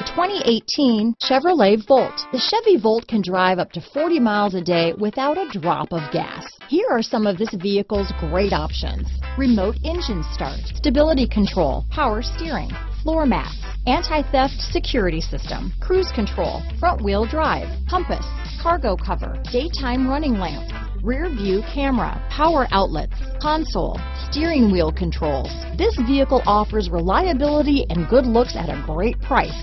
The 2018 Chevrolet Volt. The Chevy Volt can drive up to 40 miles a day without a drop of gas. Here are some of this vehicle's great options. Remote engine start, stability control, power steering, floor mats, anti-theft security system, cruise control, front wheel drive, compass, cargo cover, daytime running lamps, rear view camera, power outlets, console, steering wheel controls. This vehicle offers reliability and good looks at a great price.